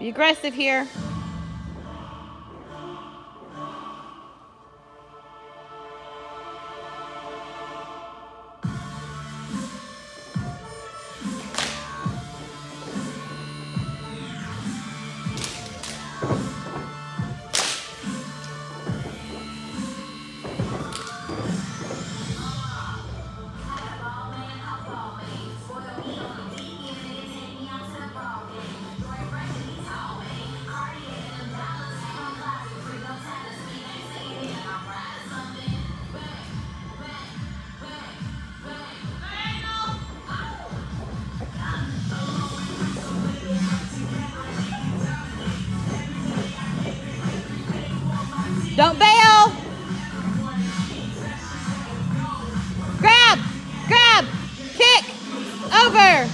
Be aggressive here. Don't bail. Grab, grab, kick, over.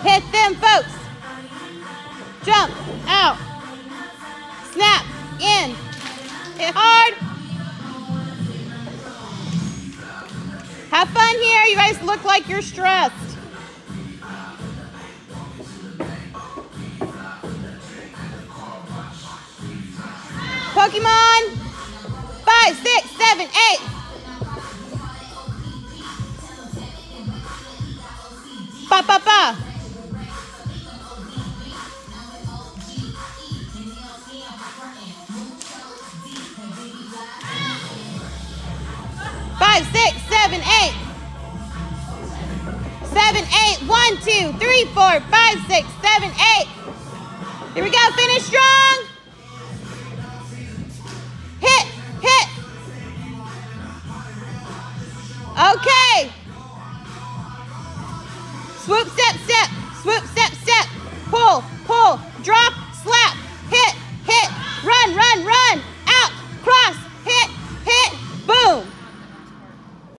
Hit them folks. Jump, out. Snap, in. Hit hard. Have fun here. You guys look like you're stressed. Pokemon. Five, six, seven, eight. Ba ba ba. Five, six, seven, eight. Seven, eight. One, two, three, four, five, six, seven, eight.